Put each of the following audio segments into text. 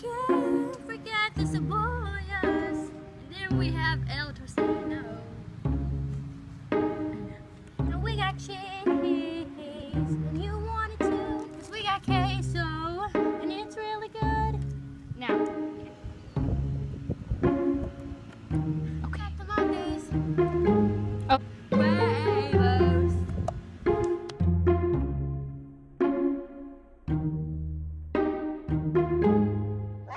can't forget the Savoyas. And then we have El Torcino. And we got cheese. And you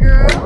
girl.